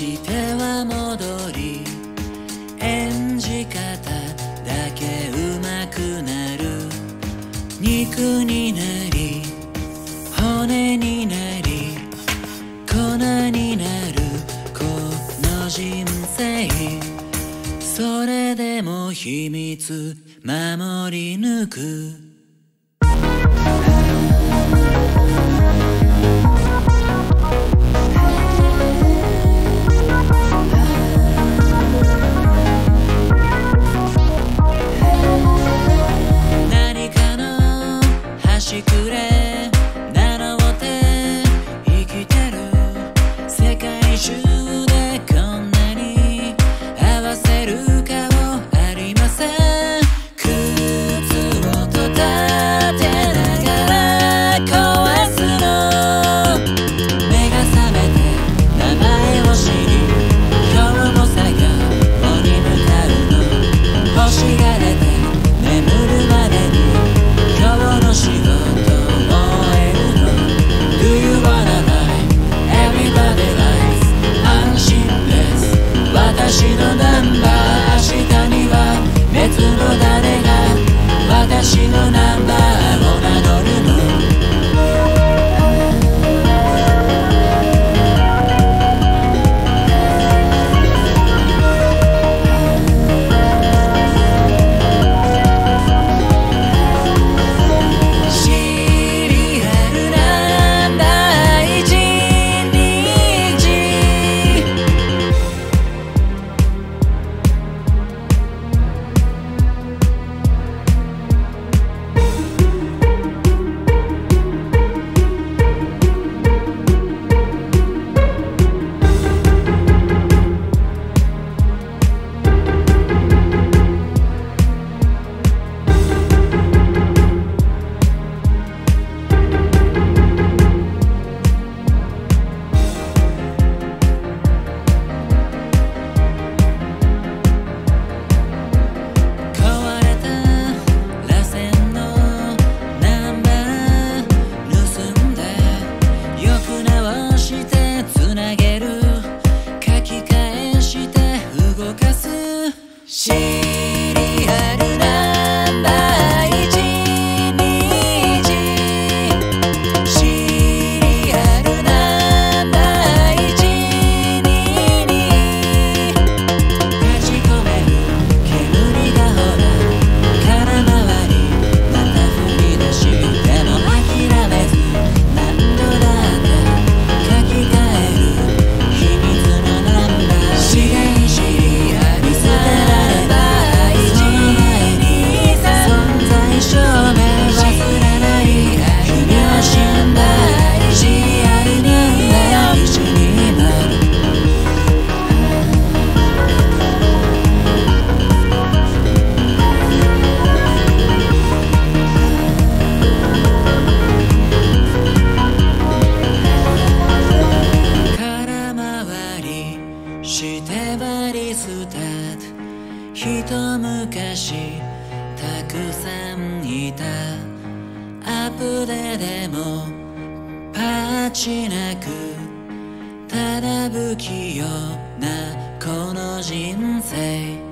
しては戻り演じ方だけ上手くなる。肉になり骨になり粉になる。この人生。それでも秘密守り抜く。端くれ。名乗って生きてる世界中でこんなに合わせる顔ありません。靴をと立てながら壊すの。目が覚めて名前を知り今日も作業に向かうの。星が see してバリスタ一昔たくさんいた。アップデでもパーチなくただ不器用なこの人生。